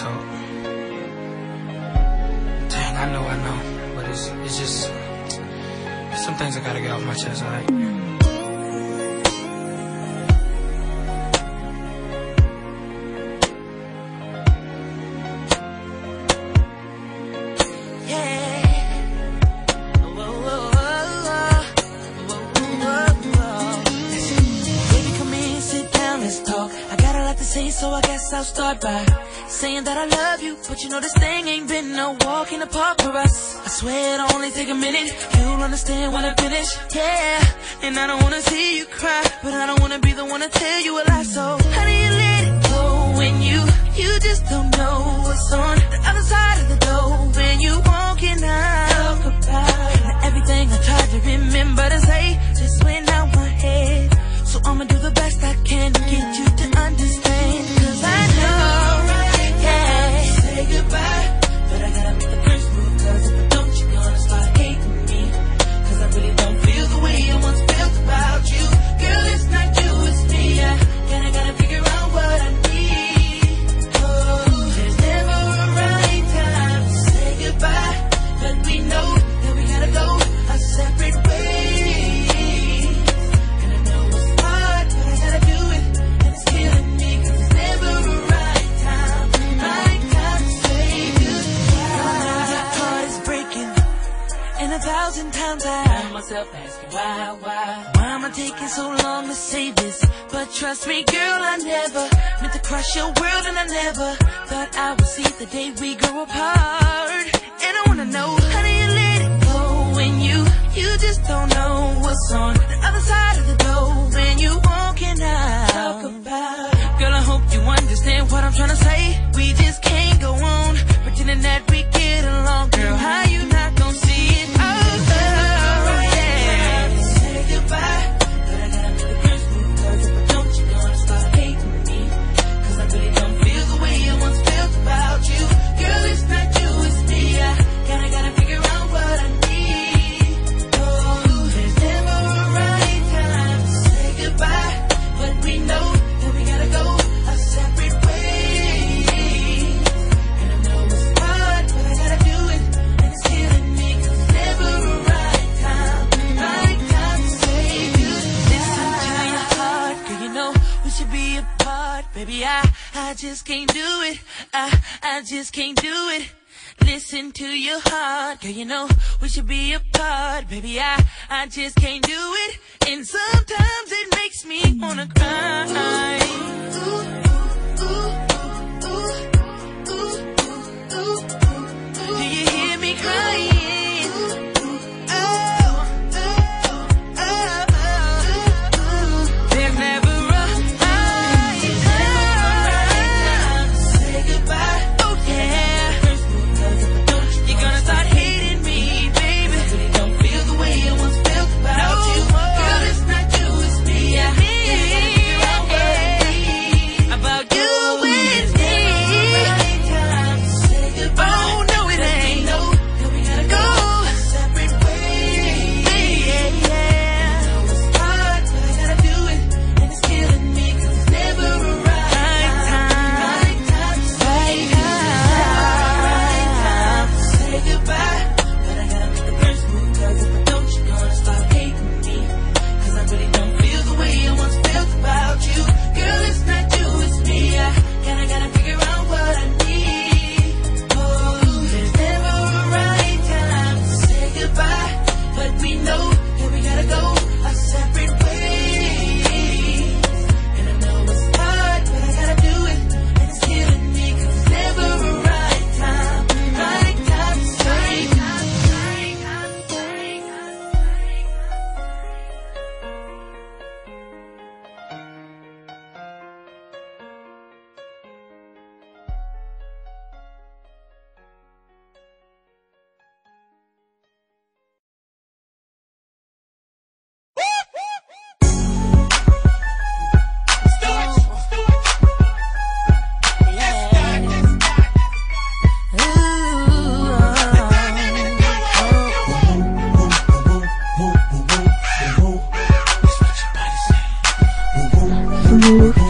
talk. Dang, I know, I know, but it's it's just some things I gotta get off my chest. Alright. Let's talk. I got a lot to say, so I guess I'll start by saying that I love you. But you know this thing ain't been no walk in the park for us. I swear it'll only take a minute. You'll understand when I finish. Yeah, and I don't wanna see you cry, but I don't wanna be the one to tell you a lie. So how do you let Myself asking why, why, why am I taking so long to say this? But trust me, girl, I never meant to crush your world, and I never thought I would see the day we grow apart. And I wanna know how do you let it go when you you just don't know what's on the other side of the door when you walking out. Talk about, girl, I hope you understand what I'm trying to say. We just can't go on pretending that Baby, I, I just can't do it. I, I just can't do it. Listen to your heart, girl, you know we should be apart. Baby, I, I just can't do it. And sometimes it makes me wanna cry. Ooh, ooh, ooh, do you hear me crying?